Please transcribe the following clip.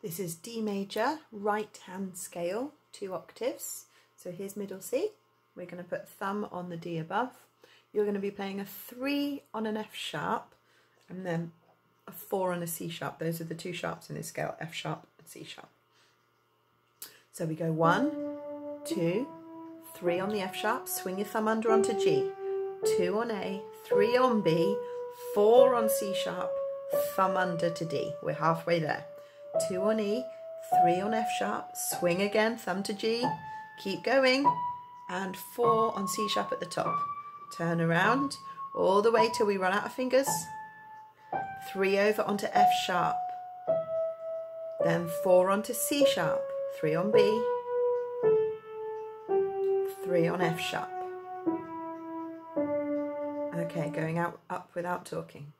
This is D major, right hand scale, two octaves. So here's middle C. We're going to put thumb on the D above. You're going to be playing a three on an F sharp and then a four on a C sharp. Those are the two sharps in this scale, F sharp and C sharp. So we go one, two, three on the F sharp, swing your thumb under onto G, two on A, three on B, four on C sharp, thumb under to D. We're halfway there two on E, three on F sharp, swing again, thumb to G, keep going, and four on C sharp at the top. Turn around all the way till we run out of fingers. Three over onto F sharp, then four onto C sharp, three on B, three on F sharp. Okay, going out up without talking.